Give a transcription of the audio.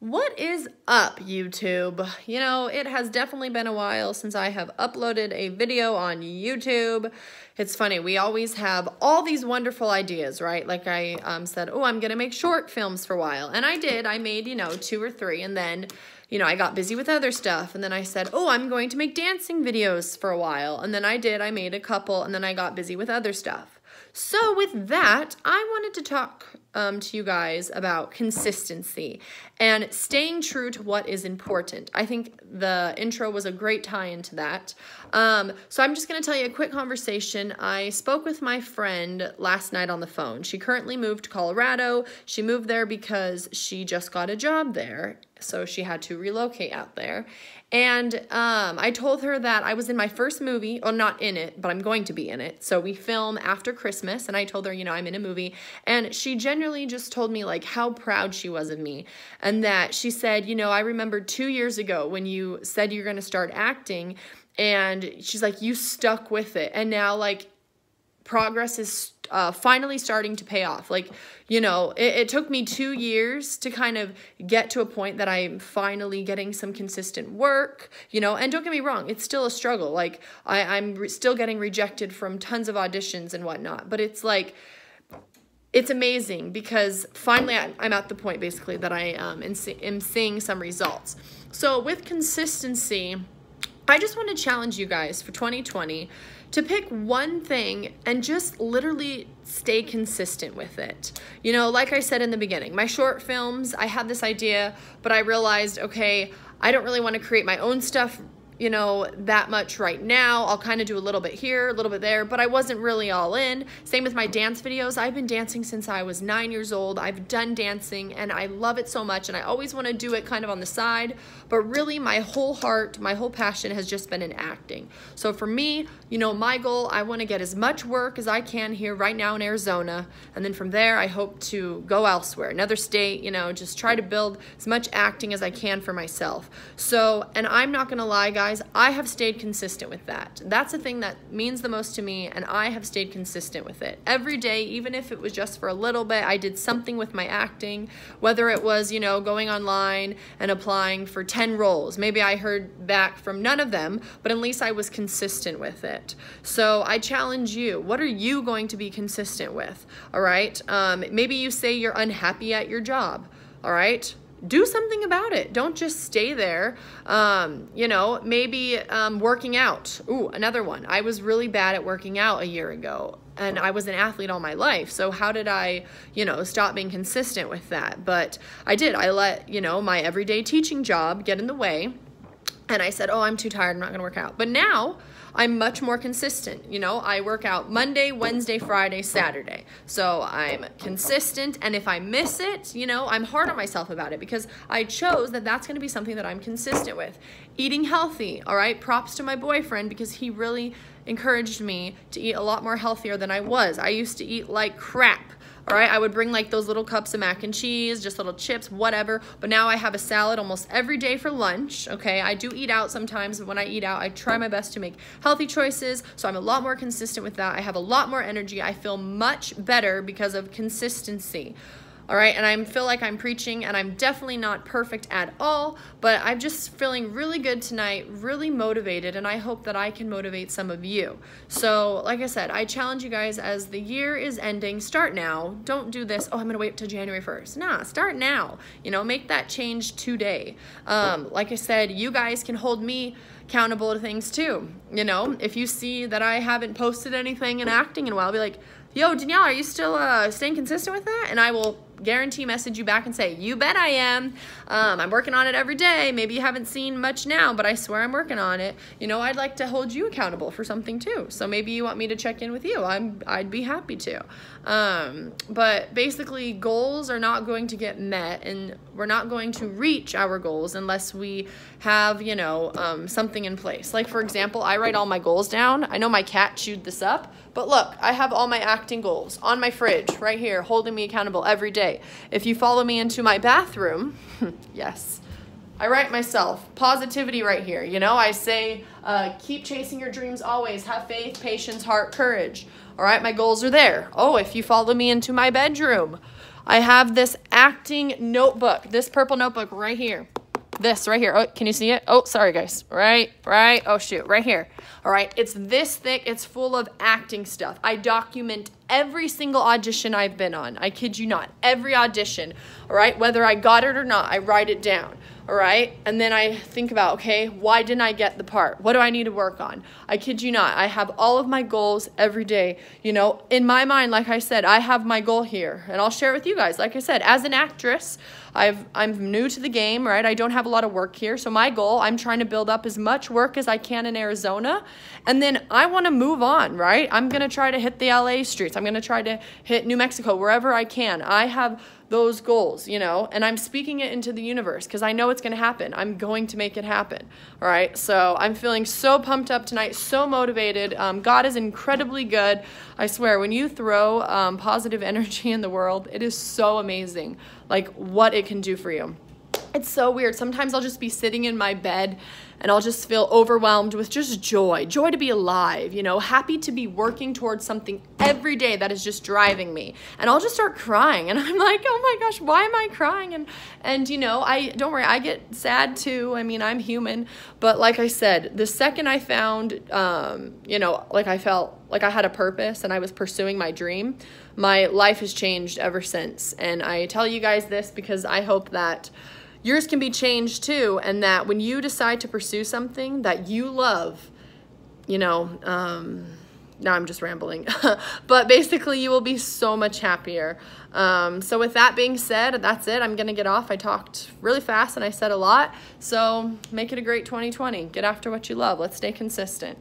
What is up, YouTube? You know, it has definitely been a while since I have uploaded a video on YouTube. It's funny, we always have all these wonderful ideas, right? Like I um, said, oh, I'm going to make short films for a while. And I did. I made, you know, two or three. And then, you know, I got busy with other stuff. And then I said, oh, I'm going to make dancing videos for a while. And then I did. I made a couple. And then I got busy with other stuff. So, with that, I wanted to talk um, to you guys about consistency and staying true to what is important. I think the intro was a great tie into that. Um, so, I'm just going to tell you a quick conversation. I spoke with my friend last night on the phone. She currently moved to Colorado. She moved there because she just got a job there so she had to relocate out there. And um, I told her that I was in my first movie, well, not in it, but I'm going to be in it. So we film after Christmas, and I told her, you know, I'm in a movie. And she genuinely just told me, like, how proud she was of me. And that she said, you know, I remember two years ago when you said you're going to start acting, and she's like, you stuck with it. And now, like, progress is uh, finally starting to pay off. Like, you know, it, it, took me two years to kind of get to a point that I'm finally getting some consistent work, you know, and don't get me wrong, it's still a struggle. Like, I, I'm still getting rejected from tons of auditions and whatnot, but it's like, it's amazing because finally I'm at the point basically that I um, am seeing some results. So, with consistency, I just want to challenge you guys for 2020 to pick one thing and just literally stay consistent with it. You know, like I said in the beginning, my short films, I had this idea, but I realized, okay, I don't really want to create my own stuff you know, that much right now. I'll kind of do a little bit here, a little bit there, but I wasn't really all in. Same with my dance videos. I've been dancing since I was nine years old. I've done dancing and I love it so much and I always want to do it kind of on the side, but really my whole heart, my whole passion has just been in acting. So for me, you know, my goal, I want to get as much work as I can here right now in Arizona. And then from there, I hope to go elsewhere, another state, you know, just try to build as much acting as I can for myself. So, and I'm not going to lie, guys, guys, I have stayed consistent with that. That's the thing that means the most to me, and I have stayed consistent with it. Every day, even if it was just for a little bit, I did something with my acting, whether it was, you know, going online and applying for 10 roles. Maybe I heard back from none of them, but at least I was consistent with it. So I challenge you, what are you going to be consistent with? All right? Um, maybe you say you're unhappy at your job. All right? Do something about it. Don't just stay there. Um, you know, maybe um, working out. Ooh, another one. I was really bad at working out a year ago and I was an athlete all my life. So how did I, you know, stop being consistent with that? But I did. I let, you know, my everyday teaching job get in the way. And I said, "Oh, I'm too tired. I'm not going to work out." But now I'm much more consistent. You know, I work out Monday, Wednesday, Friday, Saturday. So I'm consistent. And if I miss it, you know, I'm hard on myself about it because I chose that that's going to be something that I'm consistent with. Eating healthy, all right? Props to my boyfriend because he really encouraged me to eat a lot more healthier than I was. I used to eat like crap all right, I would bring like those little cups of mac and cheese, just little chips, whatever. But now I have a salad almost every day for lunch. Okay, I do eat out sometimes, but when I eat out, I try my best to make healthy choices. So I'm a lot more consistent with that. I have a lot more energy. I feel much better because of consistency all right and i feel like i'm preaching and i'm definitely not perfect at all but i'm just feeling really good tonight really motivated and i hope that i can motivate some of you. So like i said i challenge you guys as the year is ending start now. Don't do this oh i'm gonna wait till january 1st nah start now. You know make that change today. Um, like i said you guys can hold me accountable to things too. You know if you see that i haven't posted anything and acting in a while be like yo danielle are you still uh, staying consistent with that? And i will guarantee message you back and say, You bet I am. Um, I'm working on it every day. Maybe you haven't seen much now, but I swear I'm working on it. You know, I'd like to hold you accountable for something too. So maybe you want me to check in with you. I'm, I'd be happy to. Um, but basically, goals are not going to get met, and we're not going to reach our goals unless we have, you know, um, something in place. Like, for example, I write all my goals down. I know my cat chewed this up, but look, I have all my acting goals on my fridge right here, holding me accountable every day. If you follow me into my bathroom, yes, I write myself positivity right here. You know, I say, uh, keep chasing your dreams always. Have faith, patience, heart, courage. All right, my goals are there. Oh, if you follow me into my bedroom, I have this acting notebook, this purple notebook right here. This right here. Oh, can you see it? Oh, sorry guys. Right, right. Oh shoot, right here. All right, it's this thick. It's full of acting stuff. I document every single audition I've been on. I kid you not. Every audition. All right, whether I got it or not, I write it down all right? And then I think about, okay, why didn't I get the part? What do I need to work on? I kid you not, I have all of my goals every day. You know, in my mind, like I said, I have my goal here, and I'll share it with you guys. Like I said, as an actress, I've, I'm new to the game, right? I don't have a lot of work here. So my goal, I'm trying to build up as much work as I can in Arizona. And then I want to move on, right? I'm going to try to hit the LA streets. I'm going to try to hit New Mexico, wherever I can. I have those goals, you know, and I'm speaking it into the universe because I know it's going to happen. I'm going to make it happen. All right. So I'm feeling so pumped up tonight, so motivated. Um, God is incredibly good. I swear, when you throw um, positive energy in the world, it is so amazing, like what it can do for you. It's so weird. Sometimes I'll just be sitting in my bed and I'll just feel overwhelmed with just joy, joy to be alive, you know, happy to be working towards something every day that is just driving me. And I'll just start crying and I'm like, "Oh my gosh, why am I crying?" And and you know, I don't worry, I get sad too. I mean, I'm human, but like I said, the second I found um, you know, like I felt like I had a purpose and I was pursuing my dream, my life has changed ever since. And I tell you guys this because I hope that yours can be changed too and that when you decide to pursue something that you love you know um, now i'm just rambling but basically you will be so much happier. Um, so with that being said that's it. I'm gonna get off. I talked really fast and i said a lot. So make it a great 2020 get after what you love. Let's stay consistent